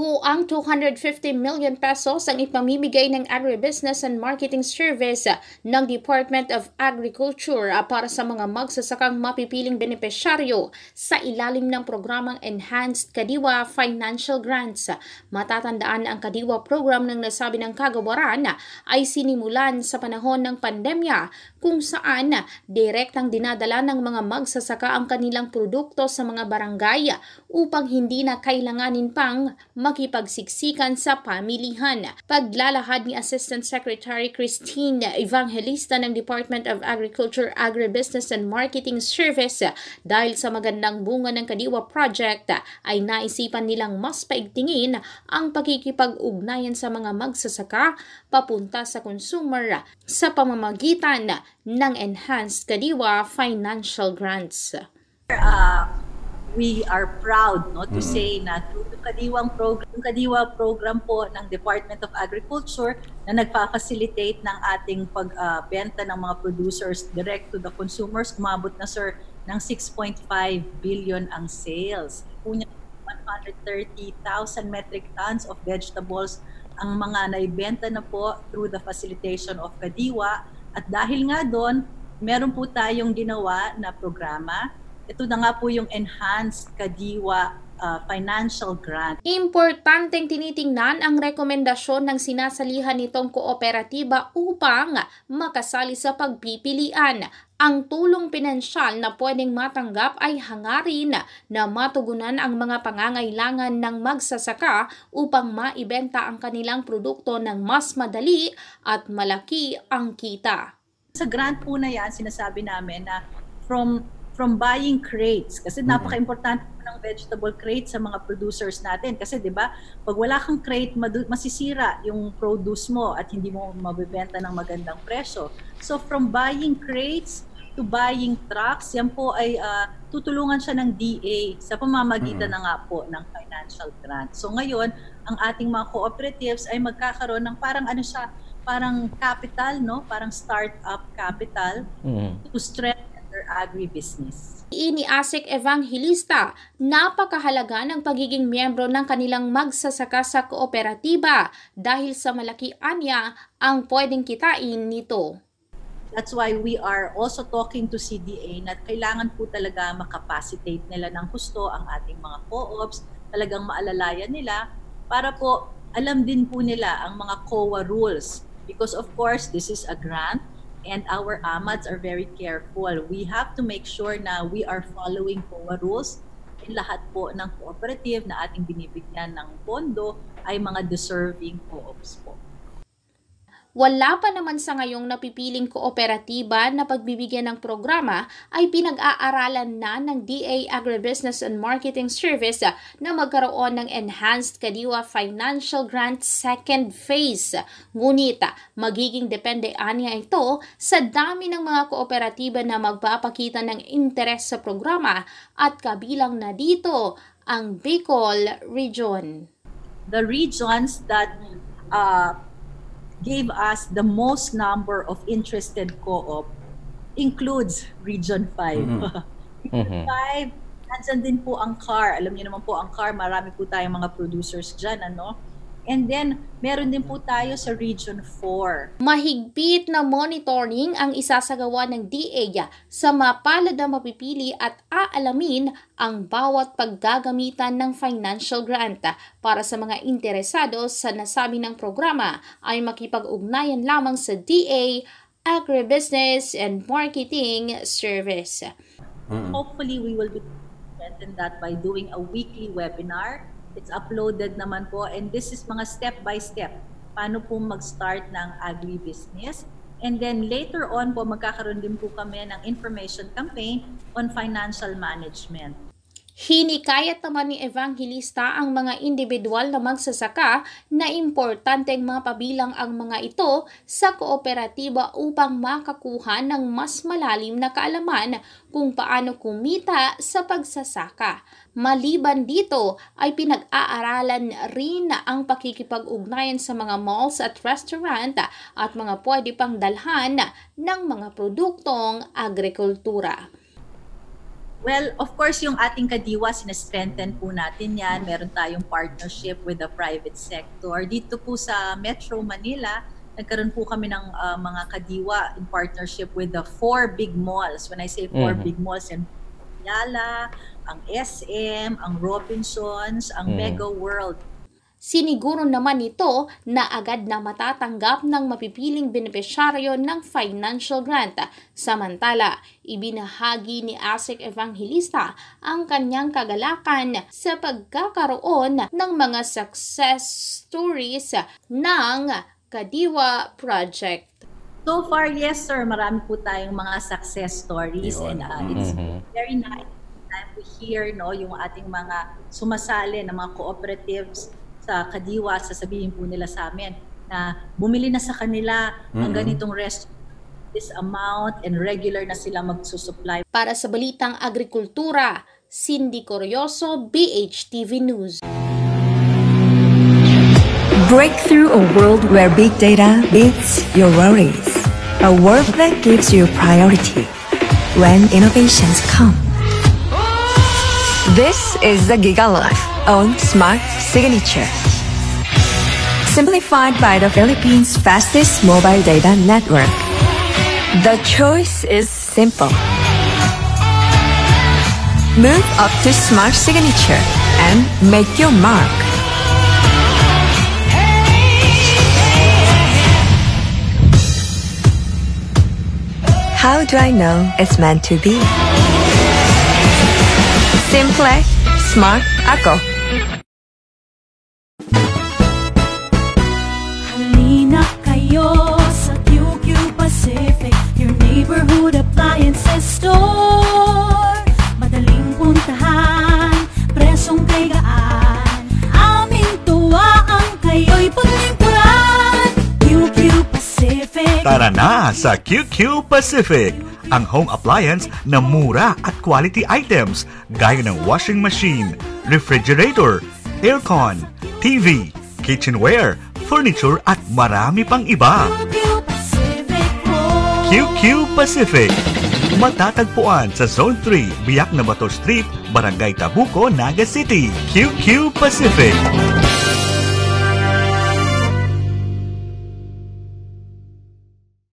Kabuuang 250 million pesos ang ipamimigay ng Agribusiness and Marketing Service ng Department of Agriculture para sa mga magsasakang mapipiling benepisyaryo sa ilalim ng programang Enhanced Kadiwa Financial Grants. Matatandaan ang Kadiwa program ng nasabi ng kagawaran ay sinimulan sa panahon ng pandemya kung saan direktang dinadala ng mga magsasaka ang kanilang produkto sa mga barangay upang hindi na kailanganin pang makipagsiksikan sa pamilihan. Paglalahad ni Assistant Secretary Christine Evangelista ng Department of Agriculture, Agribusiness and Marketing Service dahil sa magandang bunga ng Kadiwa Project ay naisipan nilang mas paigtingin ang pakikipag-ugnayan sa mga magsasaka papunta sa consumer sa pamamagitan ng Enhanced Kadiwa Financial Grants. Uh, we are proud no to mm-hmm. say na through Kadiwang program, yung Kadiwa program po ng Department of Agriculture na nagfa-facilitate ng ating pagbenta uh, ng mga producers direct to the consumers, umabot na sir ng 6.5 billion ang sales. Punya 130,000 metric tons of vegetables ang mga naibenta na po through the facilitation of Kadiwa at dahil nga doon, meron po tayong ginawa na programa ito na nga po yung enhanced Kadiwa uh, financial grant. Importanteng tinitingnan ang rekomendasyon ng sinasalihan nitong kooperatiba upang makasali sa pagpipilian. Ang tulong pinansyal na pwedeng matanggap ay hangarin na matugunan ang mga pangangailangan ng magsasaka upang maibenta ang kanilang produkto ng mas madali at malaki ang kita. Sa grant po na yan, sinasabi namin na from from buying crates kasi mm-hmm. napaka-importante po ng vegetable crate sa mga producers natin kasi 'di ba pag wala kang crate masisira yung produce mo at hindi mo mabebenta ng magandang presyo so from buying crates to buying trucks yan po ay uh, tutulungan siya ng DA sa pamamagitan mm-hmm. na nga po ng financial grant so ngayon ang ating mga cooperatives ay magkakaroon ng parang ano siya parang capital no parang startup capital mm-hmm. to strengthen agribusiness. Ini Asik Evangelista, napakahalaga ng pagiging miyembro ng kanilang magsasaka sa kooperatiba dahil sa malaki anya ang pwedeng kitain nito. That's why we are also talking to CDA na kailangan po talaga makapacitate nila ng gusto ang ating mga co-ops, talagang maalalayan nila para po alam din po nila ang mga COA rules because of course this is a grant and our AMADs are very careful. We have to make sure na we are following COA rules in lahat po ng cooperative na ating binibigyan ng pondo ay mga deserving co-ops po. Wala pa naman sa ngayong napipiling kooperatiba na pagbibigyan ng programa ay pinag-aaralan na ng DA Agribusiness and Marketing Service na magkaroon ng Enhanced Kadiwa Financial Grant Second Phase. Ngunit magiging depende anya ito sa dami ng mga kooperatiba na magpapakita ng interes sa programa at kabilang na dito ang Bicol Region. The regions that uh, gave us the most number of interested co-op includes Region 5. Mm-hmm. Region mm-hmm. 5, nandyan din po ang CAR. Alam niyo naman po ang CAR, marami po tayong mga producers dyan, ano? And then, meron din po tayo sa Region 4. Mahigpit na monitoring ang isasagawa ng DA sa mapalad na mapipili at aalamin ang bawat paggagamitan ng financial grant para sa mga interesado sa nasabi ng programa ay makipag-ugnayan lamang sa DA Agribusiness and Marketing Service. Mm-hmm. Hopefully, we will be that by doing a weekly webinar It's uploaded naman po and this is mga step by step. Paano po mag-start ng agri-business. And then later on po magkakaroon din po kami ng information campaign on financial management. Hinikayat naman ni Evangelista ang mga individual na magsasaka na importanteng mapabilang ang mga ito sa kooperatiba upang makakuha ng mas malalim na kaalaman kung paano kumita sa pagsasaka. Maliban dito ay pinag-aaralan rin ang pakikipag-ugnayan sa mga malls at restaurant at mga pwede pang dalhan ng mga produktong agrikultura. Well, of course, yung ating kadiwa, sinestrengthen po natin yan. Meron tayong partnership with the private sector. Dito po sa Metro Manila, nagkaroon po kami ng uh, mga kadiwa in partnership with the four big malls. When I say 4 mm-hmm. big malls, and Yala, ang SM, ang Robinsons, ang mm-hmm. Mega World. Siniguro naman ito na agad na matatanggap ng mapipiling benepisyaryo ng financial grant. Samantala, ibinahagi ni ASIC Evangelista ang kanyang kagalakan sa pagkakaroon ng mga success stories ng Kadiwa Project. So far, yes sir, marami po tayong mga success stories Yun. and uh, it's mm-hmm. very nice time to hear no, yung ating mga sumasali ng mga cooperatives sa Kadiwa, sasabihin po nila sa amin na bumili na sa kanila mm-hmm. ng ganitong restaurant this amount and regular na sila magsusupply. Para sa Balitang Agrikultura, Cindy Corioso, BHTV News. Break through a world where big data beats your worries. A world that gives you priority when innovations come. This is the GigaLife on Smart Signature. Simplified by the Philippines' fastest mobile data network. The choice is simple. Move up to Smart Signature and make your mark. How do I know it's meant to be? Simple, smart, ako. Kayo sa QQ Pacific Your neighborhood appliances store. Madaling puntahan, presong kay gaan Aming tuwa ang kayo'y paglingkuran QQ Pacific. Tara na sa QQ Pacific ang home appliance na mura at quality items gaya ng washing machine, refrigerator, aircon, TV, kitchenware, furniture at marami pang iba. QQ Pacific Matatagpuan sa Zone 3, Biak na Bato Street, Barangay Tabuco, Naga City. QQ Pacific